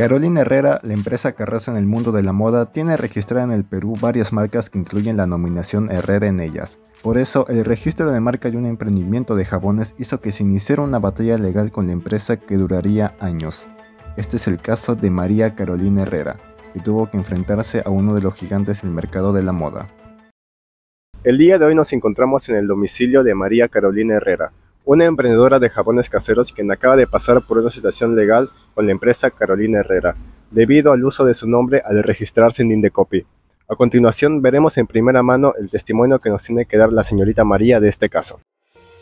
Carolina Herrera, la empresa que arrasa en el mundo de la moda, tiene registrada en el Perú varias marcas que incluyen la nominación Herrera en ellas. Por eso, el registro de marca y un emprendimiento de jabones hizo que se iniciara una batalla legal con la empresa que duraría años. Este es el caso de María Carolina Herrera, que tuvo que enfrentarse a uno de los gigantes del mercado de la moda. El día de hoy nos encontramos en el domicilio de María Carolina Herrera, una emprendedora de jabones caseros quien acaba de pasar por una situación legal con la empresa Carolina Herrera, debido al uso de su nombre al registrarse en Indecopy. A continuación veremos en primera mano el testimonio que nos tiene que dar la señorita María de este caso.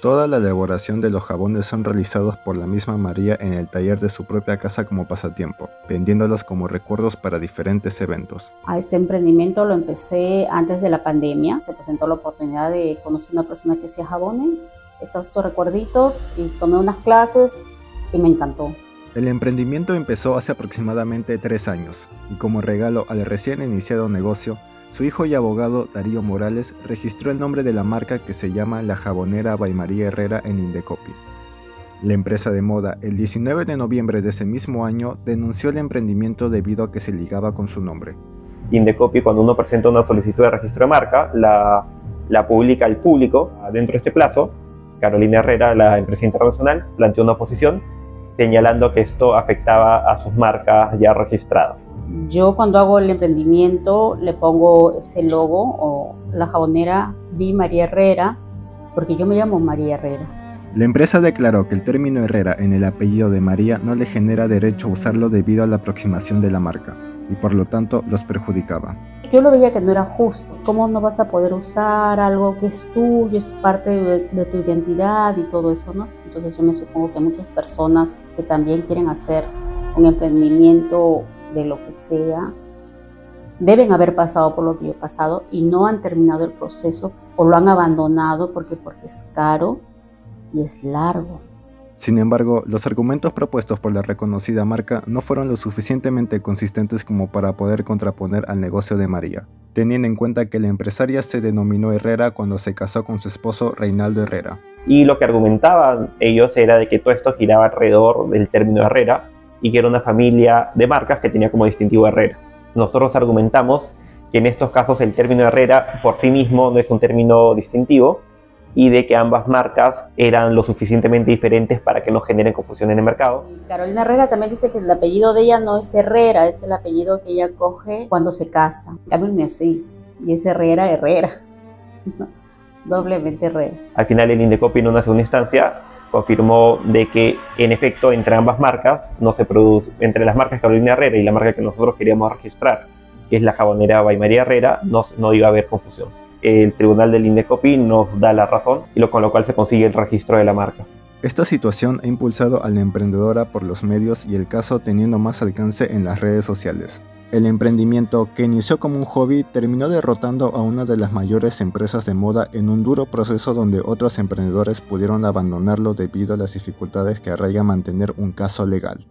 Toda la elaboración de los jabones son realizados por la misma María en el taller de su propia casa como pasatiempo, vendiéndolos como recuerdos para diferentes eventos. A este emprendimiento lo empecé antes de la pandemia. Se presentó la oportunidad de conocer a una persona que hacía jabones estos recuerditos y tomé unas clases y me encantó. El emprendimiento empezó hace aproximadamente tres años y como regalo al recién iniciado negocio, su hijo y abogado Darío Morales registró el nombre de la marca que se llama La Jabonera by María Herrera en Indecopy. La empresa de moda, el 19 de noviembre de ese mismo año, denunció el emprendimiento debido a que se ligaba con su nombre. Indecopy, cuando uno presenta una solicitud de registro de marca, la, la publica al público dentro de este plazo Carolina Herrera, la empresa internacional, planteó una oposición señalando que esto afectaba a sus marcas ya registradas. Yo cuando hago el emprendimiento le pongo ese logo o la jabonera Vi María Herrera porque yo me llamo María Herrera. La empresa declaró que el término Herrera en el apellido de María no le genera derecho a usarlo debido a la aproximación de la marca y por lo tanto los perjudicaba. Yo lo veía que no era justo. ¿Cómo no vas a poder usar algo que es tuyo, es parte de, tu identidad y todo eso, no? Entonces yo me supongo que muchas personas que también quieren hacer un emprendimiento de lo que sea, deben haber pasado por lo que yo he pasado y no han terminado el proceso o lo han abandonado porque, porque es caro y es largo. Sin embargo, los argumentos propuestos por la reconocida marca no fueron lo suficientemente consistentes como para poder contraponer al negocio de María, teniendo en cuenta que la empresaria se denominó Herrera cuando se casó con su esposo Reinaldo Herrera. Y lo que argumentaban ellos era de que todo esto giraba alrededor del término Herrera y que era una familia de marcas que tenía como distintivo Herrera. Nosotros argumentamos que en estos casos el término Herrera por sí mismo no es un término distintivo, y de que ambas marcas eran lo suficientemente diferentes para que no generen confusión en el mercado. Carolina Herrera también dice que el apellido de ella no es Herrera, es el apellido que ella coge cuando se casa. Cámbienme así, y es Herrera Herrera, doblemente Herrera. Al final el Indecopi en una segunda instancia confirmó de que en efecto entre ambas marcas no se produce, entre las marcas Carolina Herrera y la marca que nosotros queríamos registrar, que es la jabonera María Herrera, no, no iba a haber confusión el tribunal del INDECOPI nos da la razón y lo, con lo cual se consigue el registro de la marca. Esta situación ha impulsado a la emprendedora por los medios y el caso teniendo más alcance en las redes sociales. El emprendimiento, que inició como un hobby, terminó derrotando a una de las mayores empresas de moda en un duro proceso donde otros emprendedores pudieron abandonarlo debido a las dificultades que arraiga mantener un caso legal.